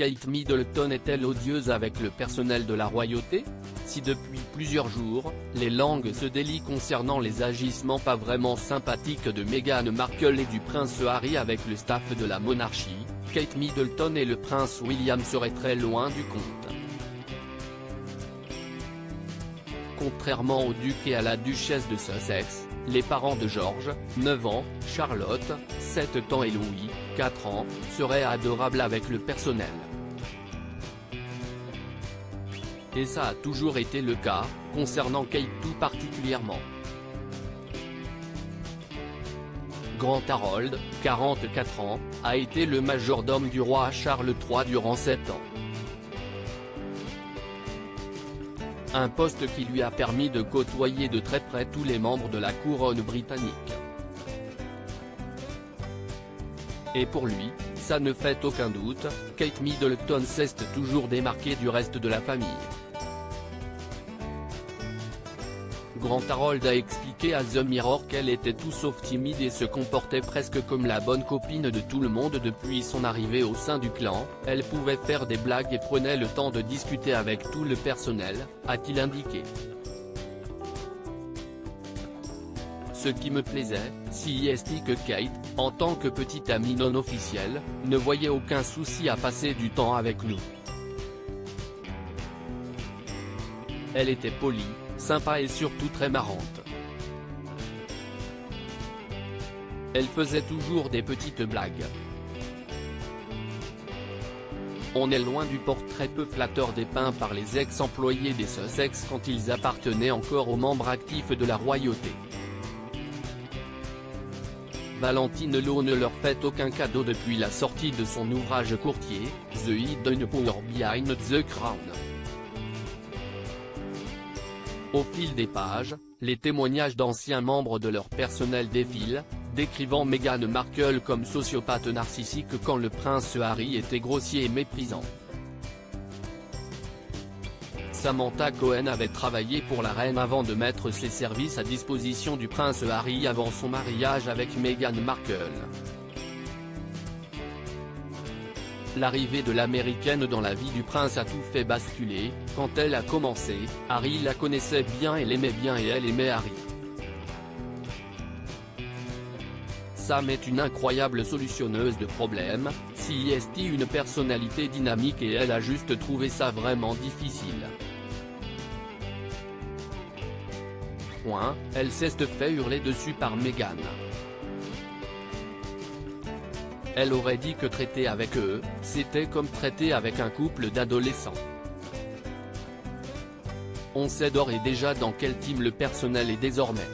Kate Middleton est-elle odieuse avec le personnel de la royauté? Si depuis plusieurs jours, les langues se délient concernant les agissements pas vraiment sympathiques de Meghan Markle et du prince Harry avec le staff de la monarchie, Kate Middleton et le prince William seraient très loin du compte. Contrairement au duc et à la duchesse de Sussex, les parents de George, 9 ans, Charlotte, 7 ans et Louis, 4 ans, seraient adorables avec le personnel. Et ça a toujours été le cas, concernant Kate tout particulièrement. Grand Harold, 44 ans, a été le majordome du roi Charles III durant 7 ans. un poste qui lui a permis de côtoyer de très près tous les membres de la couronne britannique. Et pour lui, ça ne fait aucun doute, Kate Middleton s'est toujours démarquée du reste de la famille. Grand Harold a expliqué à The Mirror qu'elle était tout sauf timide et se comportait presque comme la bonne copine de tout le monde depuis son arrivée au sein du clan, elle pouvait faire des blagues et prenait le temps de discuter avec tout le personnel, a-t-il indiqué. Ce qui me plaisait, si est que Kate, en tant que petite amie non officielle, ne voyait aucun souci à passer du temps avec nous. Elle était polie, sympa et surtout très marrante. Elle faisait toujours des petites blagues. On est loin du portrait peu flatteur dépeint par les ex-employés des Sussex quand ils appartenaient encore aux membres actifs de la royauté. Valentine Lowe ne leur fait aucun cadeau depuis la sortie de son ouvrage courtier, The Hidden Power Behind the Crown. Au fil des pages, les témoignages d'anciens membres de leur personnel défilent, décrivant Meghan Markle comme sociopathe narcissique quand le prince Harry était grossier et méprisant. Samantha Cohen avait travaillé pour la reine avant de mettre ses services à disposition du prince Harry avant son mariage avec Meghan Markle. L'arrivée de l'américaine dans la vie du prince a tout fait basculer, quand elle a commencé, Harry la connaissait bien et l'aimait bien et elle aimait Harry. Sam est une incroyable solutionneuse de problèmes, si est une personnalité dynamique et elle a juste trouvé ça vraiment difficile. Point, elle s'est fait hurler dessus par Meghan. Elle aurait dit que traiter avec eux, c'était comme traiter avec un couple d'adolescents. On sait d'ores et déjà dans quel team le personnel est désormais.